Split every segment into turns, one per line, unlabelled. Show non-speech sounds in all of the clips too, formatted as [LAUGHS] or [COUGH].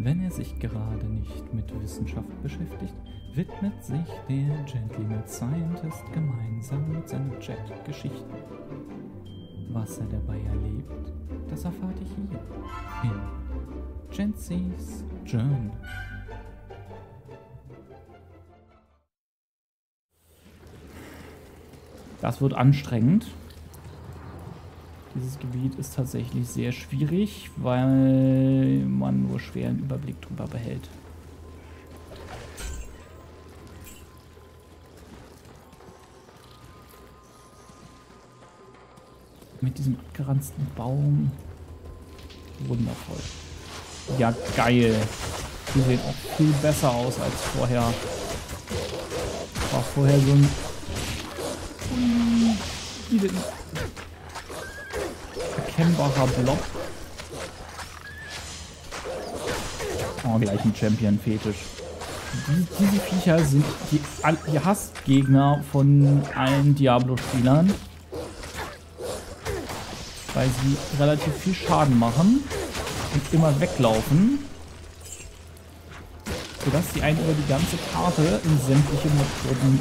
Wenn er sich gerade nicht mit Wissenschaft beschäftigt, widmet sich der Gentleman Scientist gemeinsam mit seinem Jet Geschichten. Was er dabei erlebt, das erfahrt ihr hier in Gentsy's Journal. Das wird anstrengend. Dieses Gebiet ist tatsächlich sehr schwierig, weil man nur schwer einen Überblick drüber behält. Mit diesem abgeranzten Baum. Wundervoll. Ja, geil. Die sehen auch viel besser aus als vorher. War vorher so ein... Ui, erkennbarer Blob. Oh, gleich ein Champion-Fetisch. Die, diese Viecher sind die, die Hassgegner von allen Diablo-Spielern. Weil sie relativ viel Schaden machen und immer weglaufen. Sodass sie einen über die ganze Karte in sämtliche Methoden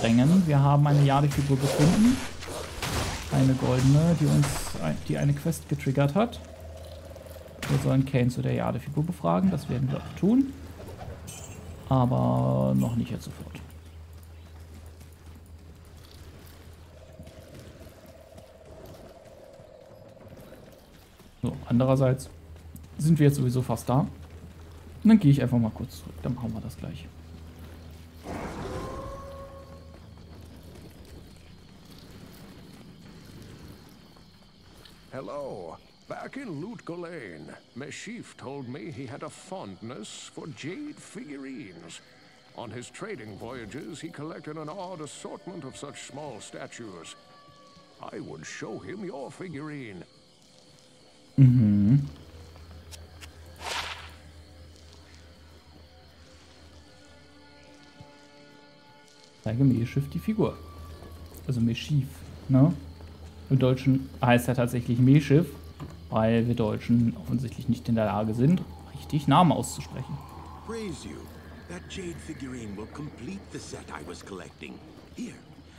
drängen. Wir haben eine Jade-Figur gefunden eine goldene, die uns die eine Quest getriggert hat. Wir sollen Kane zu der Jade-Figur befragen, das werden wir auch tun. Aber noch nicht jetzt sofort. So, andererseits sind wir jetzt sowieso fast da. Und dann gehe ich einfach mal kurz zurück, dann machen wir das gleich.
Hello. Back in Loot Lane, Meshif told me he had a fondness for jade figurines. On his trading voyages, he collected an odd assortment of such small statues. I would show him your figurine.
Mhm. Zeige Meschiff die Figur. Also Meschiv, ne? Im Deutschen heißt er tatsächlich Meeschiff, weil wir Deutschen offensichtlich nicht in der Lage sind, richtig Namen auszusprechen. Praise you. That jade figurine will complete the set I was collecting. Here,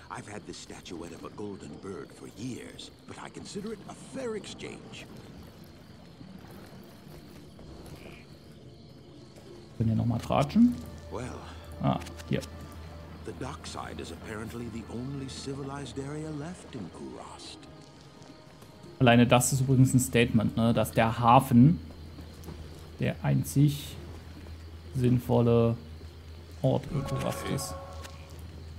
I've had this statuette of a golden bird for years, but I consider it a fair exchange. Können wir nochmal tratschen? Ah, hier. The dockside is apparently the only civilized area left in Kurast. Alleine das ist übrigens ein Statement, ne? dass der Hafen der einzig sinnvolle Ort in Kurast ist.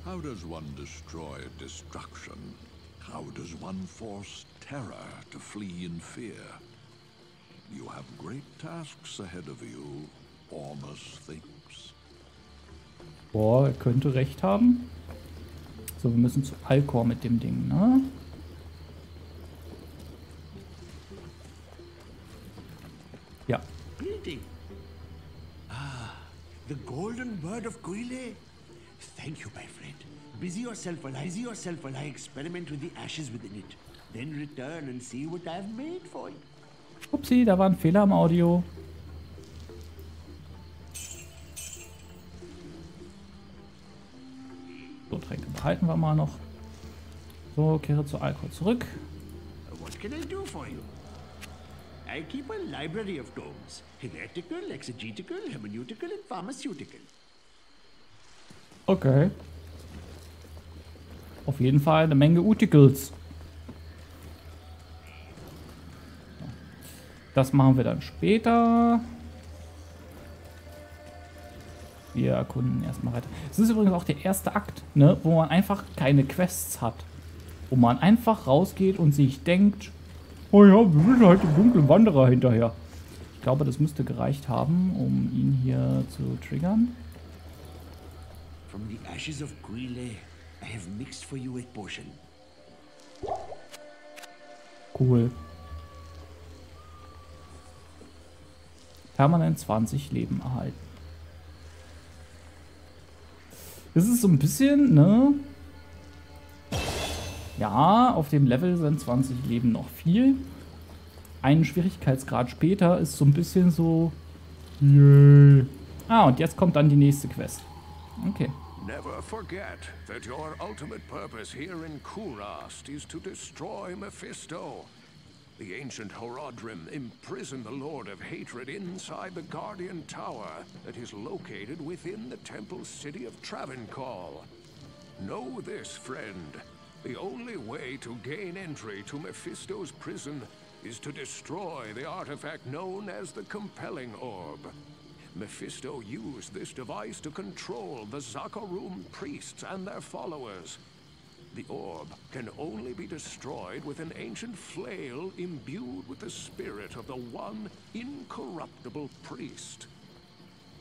How does one destroy destruction? How does one force terror to flee in fear? You have great tasks ahead of you, Ormus thinks. Boah, er könnte recht haben. So, wir müssen zu Alcor mit dem Ding, ne? Ja.
Ah, the golden bird of Guile. Thank you, my friend. Busy yourself while I, busy yourself while I experiment with the ashes within it. Then return and see what I've made for you.
Upsi, da war ein Fehler im Audio. So, Tränke behalten wir mal noch. So, kehre zu Alkohol zurück. What can I do for you? I keep a library of tomes. Heretical, exegetical, hermeneutical and pharmaceutical. Okay. Auf jeden Fall eine Menge Uticals. Das machen wir dann später. Wir erkunden erstmal weiter. Es ist übrigens auch der erste Akt, ne, wo man einfach keine Quests hat. Wo man einfach rausgeht und sich denkt, oh ja, wir müssen halt dem dunklen Wanderer hinterher. Ich glaube, das müsste gereicht haben, um ihn hier zu triggern. From the ashes of Guile, I have mixed for you a potion. Cool. Permanent 20 Leben erhalten. Das ist so ein bisschen, ne? Ja, auf dem Level sind 20 Leben noch viel. einen Schwierigkeitsgrad später ist so ein bisschen so... Yay. Ah, und jetzt kommt dann die nächste Quest. Okay. Never forget that your ultimate purpose here in Kurast is to destroy Mephisto. The ancient Horodrim imprisoned the Lord of Hatred inside the Guardian Tower that is located within the temple city of Travancore. Know this, friend. The only way to gain entry to Mephisto's prison is to destroy the artifact known as the Compelling Orb. Mephisto used this device to control the Zakarum priests and their followers. The orb can only be destroyed with an ancient flail imbued with the spirit of the one incorruptible priest.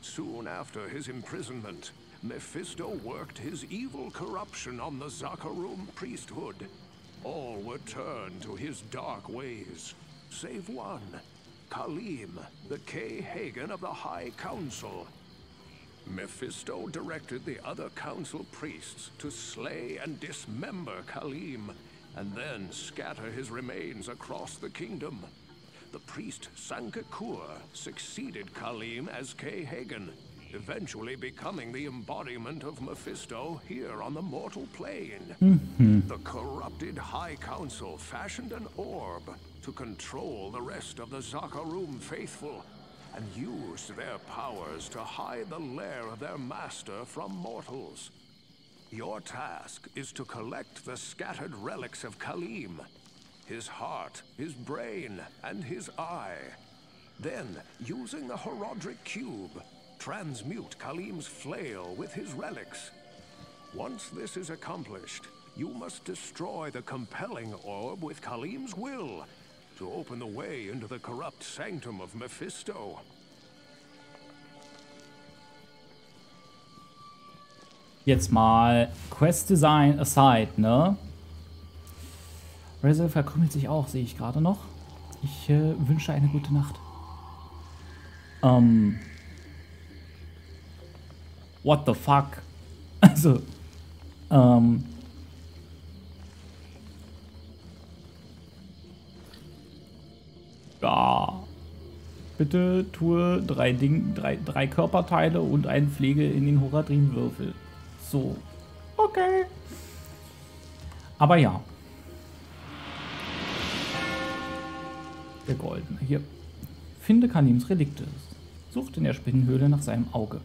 Soon after his imprisonment, Mephisto worked his evil corruption on the Zakarum priesthood. All were turned to his dark ways, save one, Kalim, the K. Hagen of the High Council. Mephisto directed the other council priests to slay and dismember Kalim, and then scatter his remains across the kingdom. The priest Sankakur succeeded Kalim as K. Hagen, eventually becoming the embodiment of Mephisto here on the mortal plane. Mm -hmm. The corrupted High Council fashioned an orb to control the rest of the Zakarum faithful and used their powers to hide the lair of their master from mortals. Your task is to collect the scattered relics of Kalim, his heart, his brain, and his eye. Then, using the Herodric Cube, transmute Kalim's flail with his relics. Once this is accomplished, you must destroy the compelling orb with Kalim's will to open the way into the corrupt sanctum of Mephisto. Jetzt mal Quest Design aside, ne? Razer verkrümmelt sich auch, sehe ich gerade noch. Ich äh, wünsche eine gute Nacht. Ähm. What the fuck? [LAUGHS] Also, ähm. Ja. Bitte tue drei, Ding, drei, drei Körperteile und eine Pflege in den Horadrim-Würfel. So. Okay. Aber ja. Der Goldene. Hier. Finde Kanims Relikte. Sucht in der Spinnenhöhle nach seinem Auge.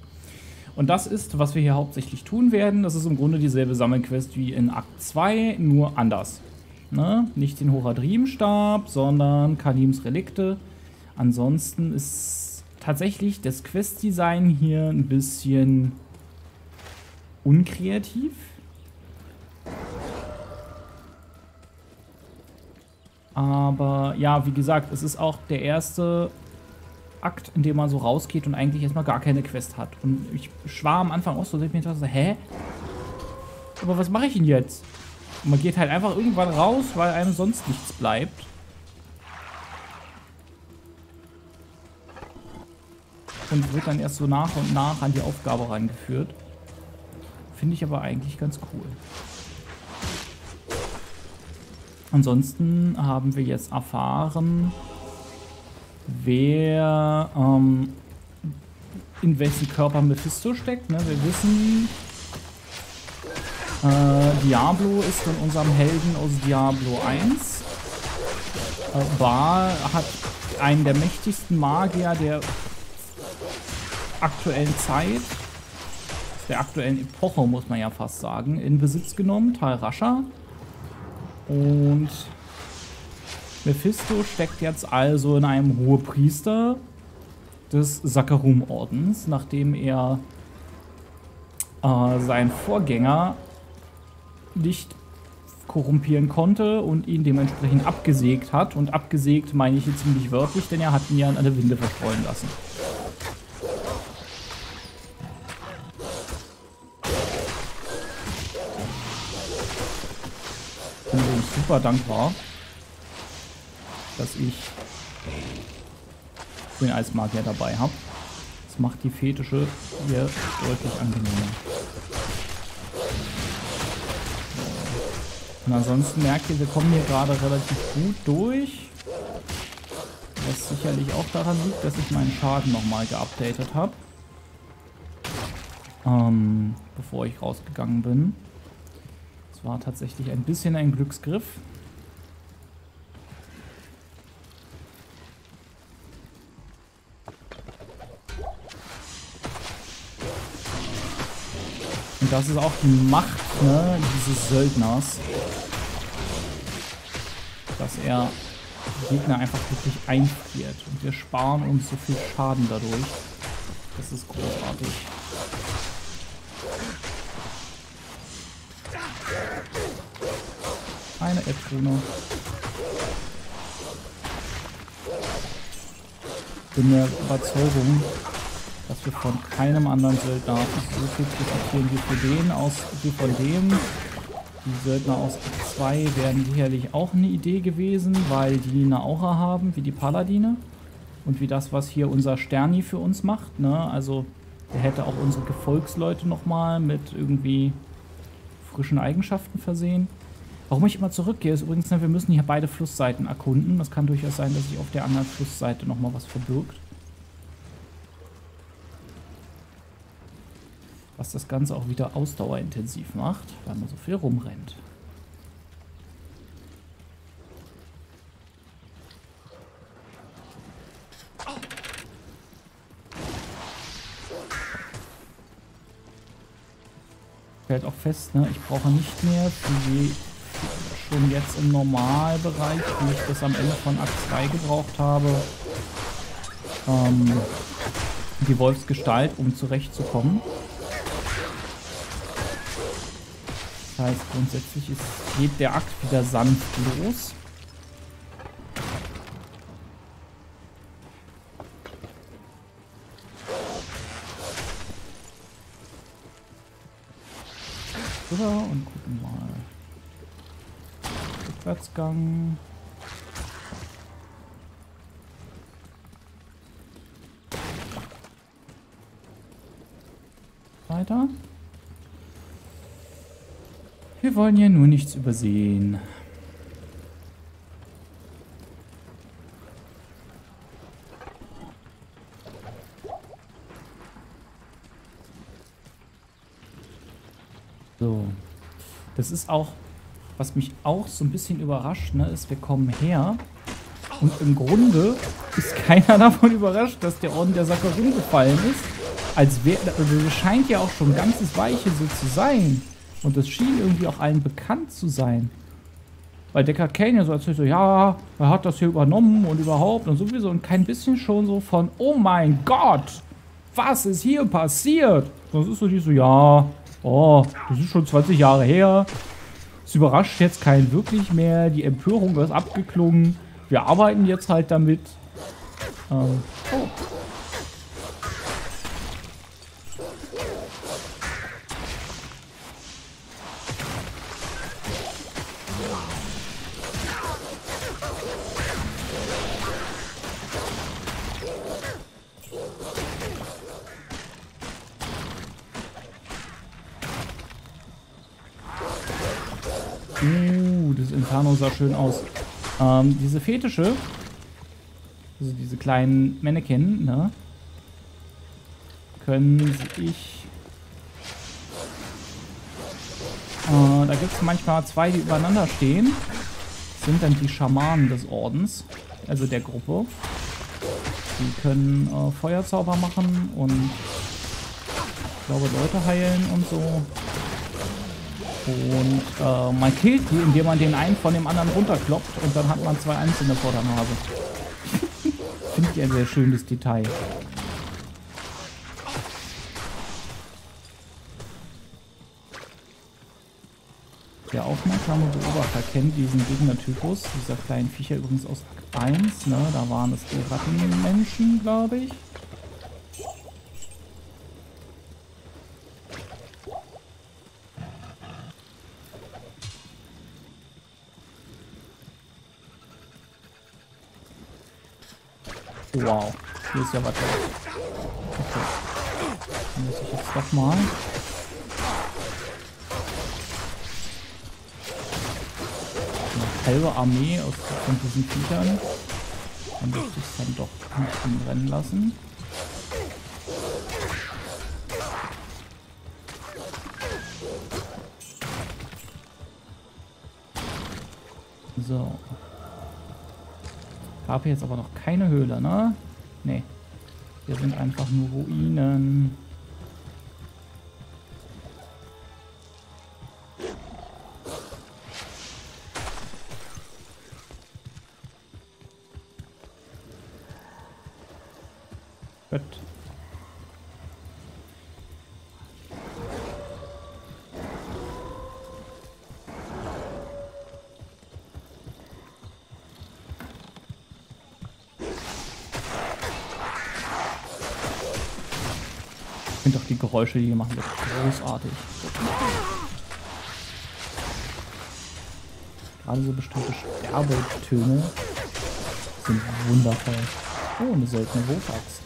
Und das ist, was wir hier hauptsächlich tun werden. Das ist im Grunde dieselbe Sammelquest wie in Akt 2, nur anders. Ne? Nicht den Horadrim-Stab, sondern Kalims Relikte. Ansonsten ist tatsächlich das Quest-Design hier ein bisschen unkreativ. Aber ja, wie gesagt, es ist auch der erste Akt, in dem man so rausgeht und eigentlich erstmal gar keine Quest hat. Und ich war am Anfang auch so, dass ich mir dachte, hä? Aber was mache ich denn jetzt? Und man geht halt einfach irgendwann raus, weil einem sonst nichts bleibt. Und wird dann erst so nach und nach an die Aufgabe reingeführt. Finde ich aber eigentlich ganz cool. Ansonsten haben wir jetzt erfahren, wer ähm, in welchen Körper Mephisto steckt. Ne? Wir wissen, äh, Diablo ist von unserem Helden aus Diablo 1. Äh, Bar hat einen der mächtigsten Magier der aktuellen Zeit, der aktuellen Epoche, muss man ja fast sagen, in Besitz genommen, Tal Rascha. Und Mephisto steckt jetzt also in einem Hohepriester des Sakarum-Ordens, nachdem er äh, seinen Vorgänger nicht korrumpieren konnte und ihn dementsprechend abgesägt hat. Und abgesägt meine ich hier ziemlich wörtlich, denn er hat ihn ja an eine Winde verstreuen lassen. Bin übrigens super dankbar, dass ich den Eismagier dabei habe. Das macht die Fetische hier deutlich angenehmer. Und ansonsten merkt ihr, wir kommen hier gerade relativ gut durch. Was sicherlich auch daran liegt, dass ich meinen Schaden nochmal geupdatet habe. Ähm, bevor ich rausgegangen bin. Das war tatsächlich ein bisschen ein Glücksgriff. Das ist auch die Macht ne, dieses Söldners. Dass er Gegner einfach wirklich einfriert. Und wir sparen uns so viel Schaden dadurch. Das ist großartig. Eine Erdkrone. bin der Überzeugung, wir von keinem anderen Söldner so viel profitieren wie für den aus wie von dem. Die Söldner aus 2 wären sicherlich auch eine Idee gewesen, weil die eine Aura haben, wie die Paladine. Und wie das, was hier unser Sterni für uns macht. Ne? Also der hätte auch unsere Gefolgsleute nochmal mit irgendwie frischen Eigenschaften versehen. Warum ich immer zurückgehe, ist übrigens, ne, wir müssen hier beide Flussseiten erkunden. Das kann durchaus sein, dass sich auf der anderen Flussseite nochmal was verbirgt. Was das Ganze auch wieder ausdauerintensiv macht, weil man so viel rumrennt. Fällt auch fest, ne? ich brauche nicht mehr je, schon jetzt im Normalbereich, wie ich das am Ende von Akt 2 gebraucht habe, ähm, die Wolfsgestalt, um zurechtzukommen. Das heißt, grundsätzlich ist, geht der Akt wieder sanft los. Rüber und gucken mal. Rückwärtsgang. Weiter. Wir wollen ja nur nichts übersehen. So. Das ist auch, was mich auch so ein bisschen überrascht, ne, ist, wir kommen her und im Grunde ist keiner [LAUGHS] davon überrascht, dass der Orden der Sakarum gefallen ist. Als wäre, also scheint ja auch schon ganzes Weiche so zu sein. Und das schien irgendwie auch allen bekannt zu sein. Weil Decker Kane ja so erzählt so, ja, er hat das hier übernommen und überhaupt und sowieso und kein bisschen schon so von, oh mein Gott, was ist hier passiert? Sonst ist so die so, ja, oh, das ist schon 20 Jahre her. Es überrascht jetzt keinen wirklich mehr. Die Empörung ist abgeklungen. Wir arbeiten jetzt halt damit. Ähm, oh. Schön aus. Ähm, diese Fetische, also diese kleinen Mannequin, ne, können sich... Äh, da gibt es manchmal zwei, die übereinander stehen. Das sind dann die Schamanen des Ordens, also der Gruppe. Die können äh, Feuerzauber machen und ich glaube Leute heilen und so. Und äh, man killt die, indem man den einen von dem anderen runterkloppt und dann hat man zwei einzelne vor der Nase. [LAUGHS] Finde ich ein sehr schönes Detail. Der aufmerksame Beobachter kennt diesen Gegnertypus, dieser kleinen Viecher übrigens aus Akt 1, ne? Da waren es die Rattenmenschen, glaube ich. Wow, hier ist ja was. Okay. Dann muss ich jetzt doch mal. Eine halbe Armee aus von diesen Viechern. Möchte ich es dann doch nicht brennen lassen. Habe jetzt aber noch keine Höhle, ne? Nee. Hier sind einfach nur Ruinen. Finde doch die Geräusche, die hier machen, großartig. Gerade so bestimmte Sterbetöne sind wundervoll. Oh, eine seltene Wurfaxt.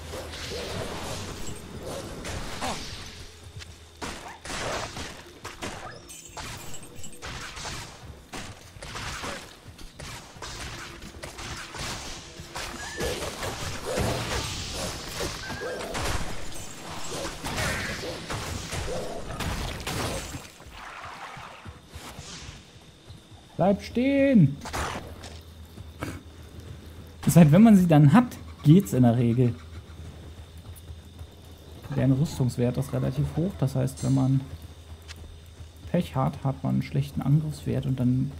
Stehen! Das heißt, wenn man sie dann hat, geht's in der Regel. Deren Rüstungswert ist relativ hoch. Das heißt, wenn man Pech hat, hat man einen schlechten Angriffswert und dann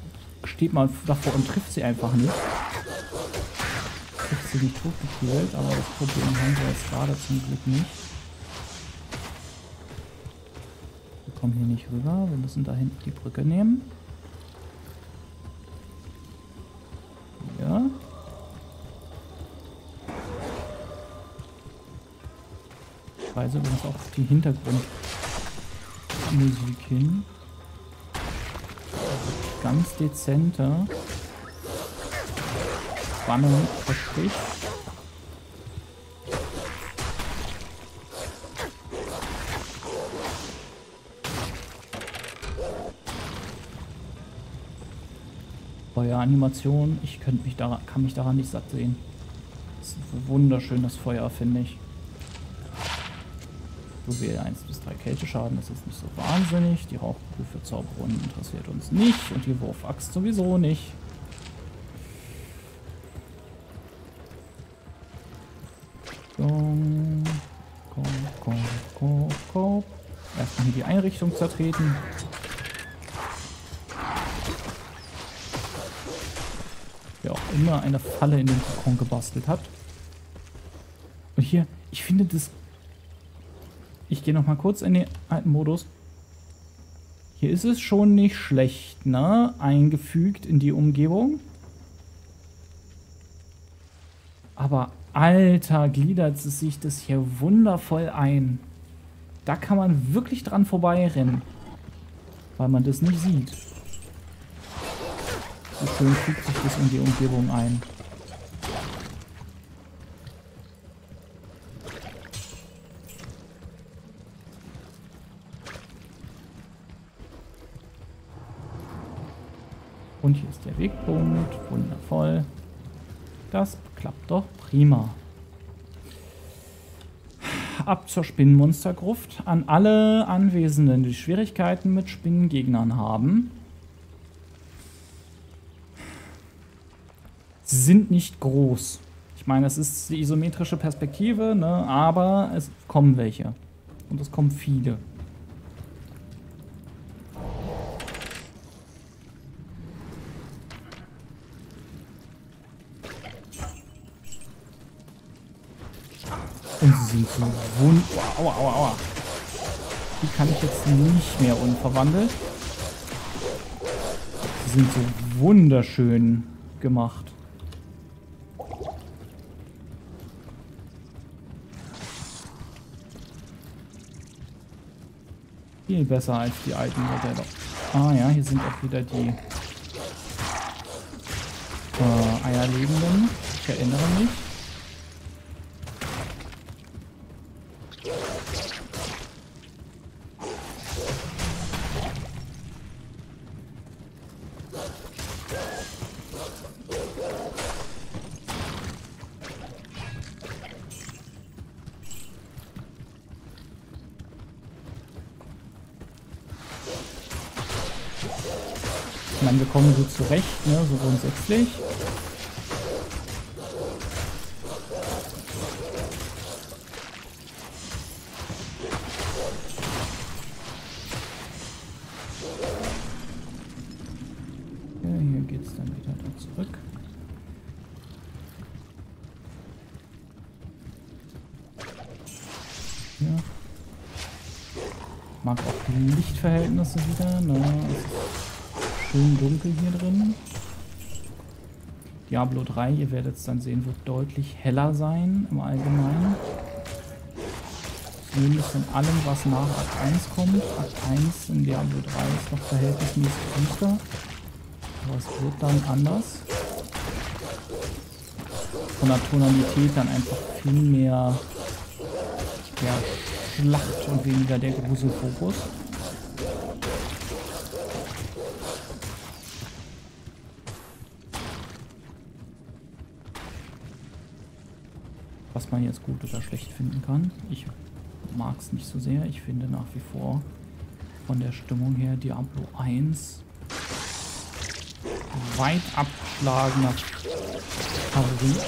steht man davor und trifft sie einfach nicht. Trifft sie nicht totgekühlt, aber das Problem haben wir jetzt gerade zum Glück nicht. Wir kommen hier nicht rüber. Wir müssen da hinten die Brücke nehmen. Weise übrigens auch die Hintergrundmusik hin. Ganz dezenter Spannung verspricht. Feueranimation, ich könnte mich daran, kann mich daran nicht satt sehen. Das ist wunderschön, das Feuer, finde ich. Juwel 1 bis 3 Kälteschaden, das ist nicht so wahnsinnig. Die Rauchkugel für Zauberrunden interessiert uns nicht und die Wurfaxt sowieso nicht. Erstmal hier die Einrichtung zertreten. Wer auch immer eine Falle in den Kokon gebastelt hat. Und hier, ich finde das ich gehe noch mal kurz in den alten Modus. Hier ist es schon nicht schlecht, ne? Eingefügt in die Umgebung. Aber alter, gliedert sich das hier wundervoll ein. Da kann man wirklich dran vorbeirennen. Weil man das nicht sieht. So schön fügt sich das in die Umgebung ein. Und hier ist der Wegpunkt. Wundervoll. Das klappt doch prima. Ab zur Spinnenmonstergruft. An alle Anwesenden, die Schwierigkeiten mit Spinnengegnern haben. Sie sind nicht groß. Ich meine, es ist die isometrische Perspektive, ne? aber es kommen welche. Und es kommen viele. Und sie sind so wund... Aua, aua, aua. Die kann ich jetzt nicht mehr unverwandelt. Sie sind so wunderschön gemacht. Viel besser als die alten Modelle. Ah ja, hier sind auch wieder die äh, Eierlebenden. Ich erinnere mich. Ne, so grundsätzlich. Lichtverhältnisse wieder. Ne? Schön dunkel hier drin. Diablo 3, ihr werdet es dann sehen, wird deutlich heller sein im Allgemeinen. Zumindest in allem, was nach Akt 1 kommt. Akt 1 in Diablo 3 ist noch verhältnismäßig düster. Aber es wird dann anders. Von der Tonalität dann einfach viel mehr der Schlacht und weniger der Gruselfokus. was man jetzt gut oder schlecht finden kann. Ich mag es nicht so sehr. Ich finde nach wie vor von der Stimmung her Diablo 1 weit abgeschlagener Favorit.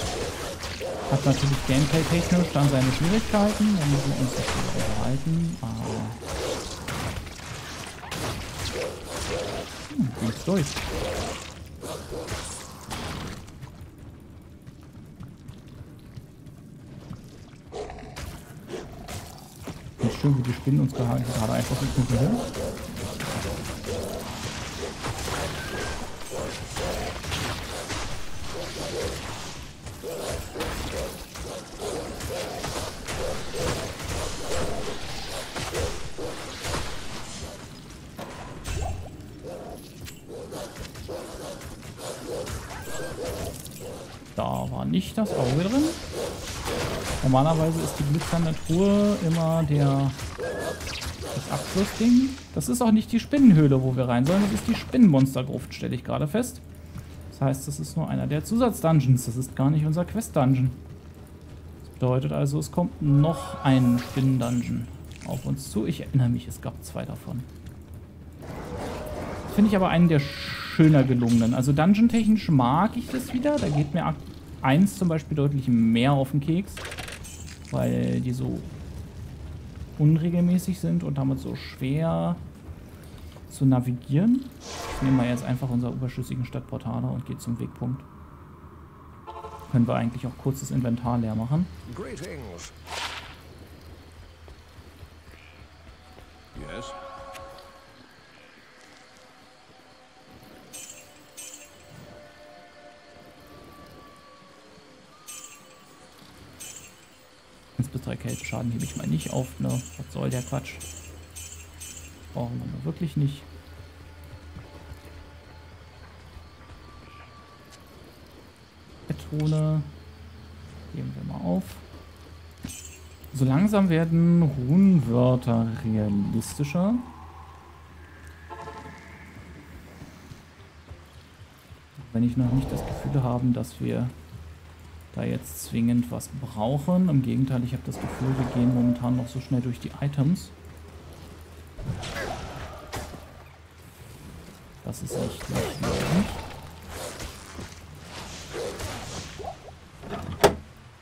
Hat natürlich gameplay-technisch dann seine Schwierigkeiten, müssen wir uns nicht unterhalten, aber hm, geht's durch. Schön, die Spinnen uns gerade einfach ignorieren. Nicht das Auge drin. Normalerweise ist die glitzernde Truhe immer der das Abschlussding. Das ist auch nicht die Spinnenhöhle, wo wir rein sollen. Das ist die Spinnenmonstergruft, stelle ich gerade fest. Das heißt, das ist nur einer der Zusatzdungeons. Das ist gar nicht unser Quest-Dungeon. Das bedeutet also, es kommt noch ein Spinnen-Dungeon auf uns zu. Ich erinnere mich, es gab zwei davon. Finde ich aber einen der schöner gelungenen. Also dungeon-technisch mag ich das wieder. Da geht mir 1 zum Beispiel deutlich mehr auf den Keks weil die so unregelmäßig sind und damit so schwer zu navigieren. Ich nehme mal jetzt einfach unser überschüssigen Stadtportaler und gehe zum Wegpunkt. Können wir eigentlich auch kurz das Inventar leer machen. Greetings. Yes. Bis 3 Kälteschaden hebe ich mal nicht auf. Ne? Was soll der Quatsch? Brauchen wir wirklich nicht. Patrone. Geben wir mal auf. So langsam werden Runenwörter realistischer. Wenn ich noch nicht das Gefühl habe, dass wir da jetzt zwingend was brauchen. Im Gegenteil, ich habe das Gefühl, wir gehen momentan noch so schnell durch die Items. Das ist echt nicht möglich.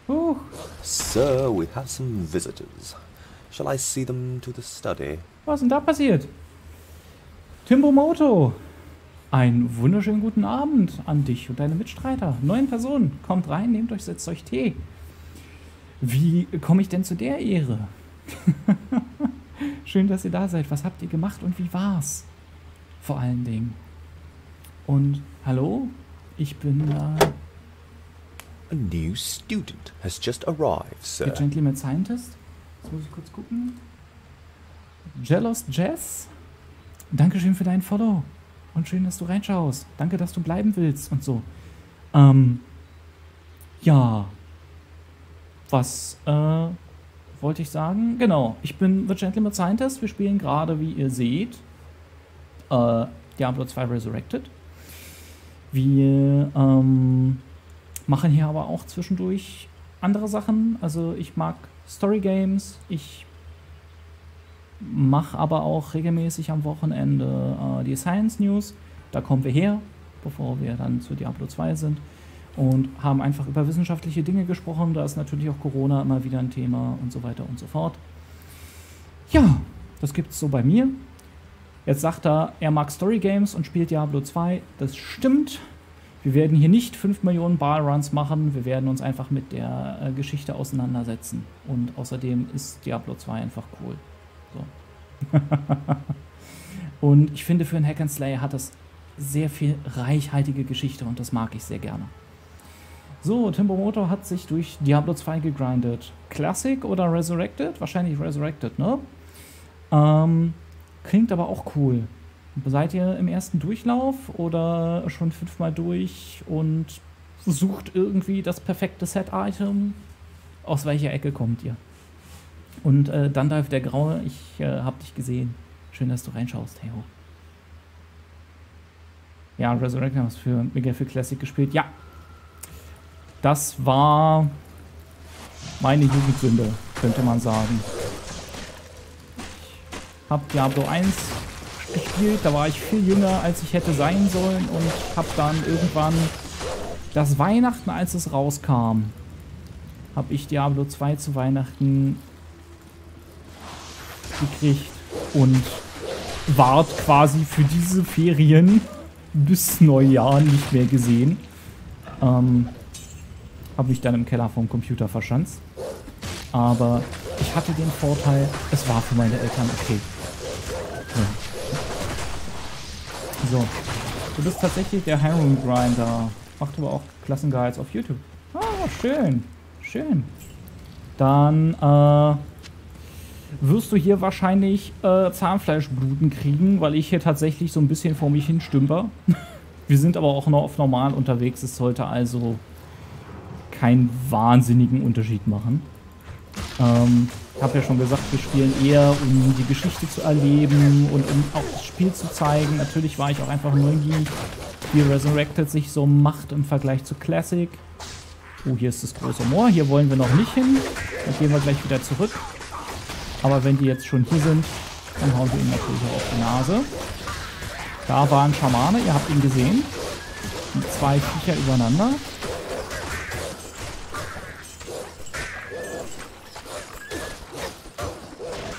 Huch. Sir, we have some visitors. Shall I see them to the study?
Was ist denn da passiert? Timbomoto! Einen wunderschönen guten Abend an dich und deine Mitstreiter. Neun Personen. Kommt rein, nehmt euch, setzt euch Tee. Wie komme ich denn zu der Ehre? [LAUGHS] Schön, dass ihr da seid. Was habt ihr gemacht und wie war's? Vor allen Dingen. Und hallo, ich bin äh,
A new student has just arrived, sir.
Der Gentleman Scientist. Jetzt muss ich kurz gucken. Jealous Jess. Dankeschön für deinen Follow. Und schön, dass du reinschaust. Danke, dass du bleiben willst und so. Ähm, ja. Was äh, wollte ich sagen? Genau, ich bin The Gentleman Scientist. Wir spielen gerade, wie ihr seht, äh, Diablo 2 Resurrected. Wir ähm, machen hier aber auch zwischendurch andere Sachen. Also ich mag Story Games. Ich mache aber auch regelmäßig am Wochenende äh, die Science News. Da kommen wir her, bevor wir dann zu Diablo 2 sind. Und haben einfach über wissenschaftliche Dinge gesprochen. Da ist natürlich auch Corona immer wieder ein Thema und so weiter und so fort. Ja, das gibt es so bei mir. Jetzt sagt er, er mag Story Games und spielt Diablo 2. Das stimmt. Wir werden hier nicht 5 Millionen Ballruns machen. Wir werden uns einfach mit der äh, Geschichte auseinandersetzen. Und außerdem ist Diablo 2 einfach cool. So. [LAUGHS] und ich finde, für einen Hack and Slay hat das sehr viel reichhaltige Geschichte und das mag ich sehr gerne. So, Timbo Motor hat sich durch Diablo 2 gegrindet. Classic oder Resurrected? Wahrscheinlich Resurrected, ne? Ähm, klingt aber auch cool. Seid ihr im ersten Durchlauf oder schon fünfmal durch und sucht irgendwie das perfekte Set-Item? Aus welcher Ecke kommt ihr? Und äh, dann darf der Graue, ich äh, hab dich gesehen. Schön, dass du reinschaust, hey ho. Ja, Resurrection hast für Mega für Classic gespielt. Ja. Das war meine Jugendsünde, könnte man sagen. Ich hab Diablo 1 gespielt. Da war ich viel jünger, als ich hätte sein sollen und habe dann irgendwann das Weihnachten, als es rauskam, habe ich Diablo 2 zu Weihnachten gekriegt und wart quasi für diese Ferien bis Neujahr nicht mehr gesehen. Ähm, habe mich dann im Keller vom Computer verschanzt. Aber ich hatte den Vorteil, es war für meine Eltern okay. Ja. So. Du bist tatsächlich der Heroin Grinder. Macht aber auch Klassenguides auf YouTube. Ah, schön. Schön. Dann äh, wirst du hier wahrscheinlich äh, Zahnfleischbluten kriegen, weil ich hier tatsächlich so ein bisschen vor mich hin stümper. [LAUGHS] Wir sind aber auch noch auf normal unterwegs. Es sollte also keinen wahnsinnigen Unterschied machen. Ähm, ich habe ja schon gesagt, wir spielen eher, um die Geschichte zu erleben und um auch das Spiel zu zeigen. Natürlich war ich auch einfach neugierig, wie Resurrected sich so macht im Vergleich zu Classic. Oh, hier ist das große Moor. Hier wollen wir noch nicht hin. Dann gehen wir gleich wieder zurück. Aber wenn die jetzt schon hier sind, dann hauen wir ihn natürlich auch auf die Nase. Da war ein Schamane, ihr habt ihn gesehen. Mit zwei Viecher übereinander.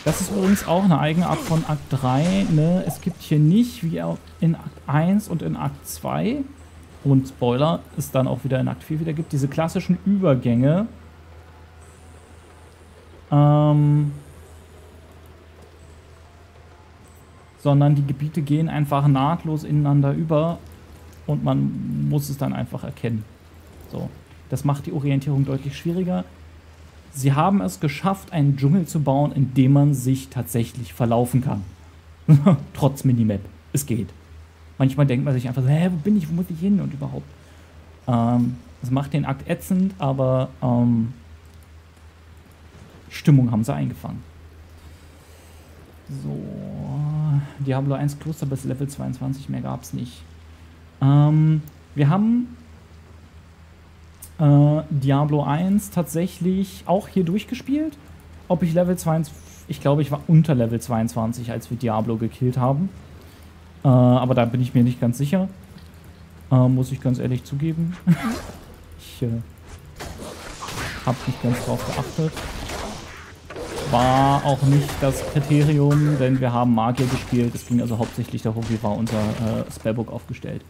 Das ist übrigens auch eine Eigenart von Akt 3. Ne? Es gibt hier nicht, wie in Akt 1 und in Akt 2, und Spoiler, es dann auch wieder in Akt 4 wieder gibt, diese klassischen Übergänge. Ähm, sondern die Gebiete gehen einfach nahtlos ineinander über und man muss es dann einfach erkennen. So. Das macht die Orientierung deutlich schwieriger. Sie haben es geschafft, einen Dschungel zu bauen, in dem man sich tatsächlich verlaufen kann. [LAUGHS] Trotz Minimap. Es geht. Manchmal denkt man sich einfach so, hä, wo bin ich, wo muss ich hin und überhaupt. Ähm, das macht den Akt ätzend, aber ähm, Stimmung haben sie eingefangen. So, Diablo 1 Kloster bis Level 22, mehr gab es nicht. Ähm, wir haben äh, Diablo 1 tatsächlich auch hier durchgespielt. Ob ich Level 22, ich glaube, ich war unter Level 22, als wir Diablo gekillt haben. Äh, aber da bin ich mir nicht ganz sicher. Äh, muss ich ganz ehrlich zugeben. [LAUGHS] ich äh, habe nicht ganz drauf geachtet. War auch nicht das Kriterium, denn wir haben Magier gespielt. Es ging also hauptsächlich darum, wie war unser äh, Spellbook aufgestellt.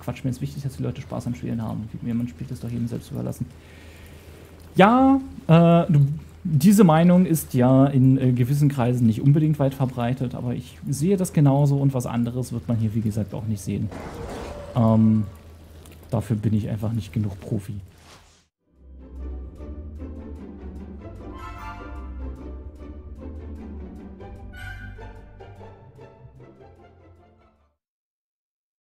Quatsch, mir ist wichtig, dass die Leute Spaß am Spielen haben. Wie man spielt, ist doch jedem selbst überlassen. Ja, äh, diese Meinung ist ja in äh, gewissen Kreisen nicht unbedingt weit verbreitet, aber ich sehe das genauso und was anderes wird man hier, wie gesagt, auch nicht sehen. Ähm, dafür bin ich einfach nicht genug Profi.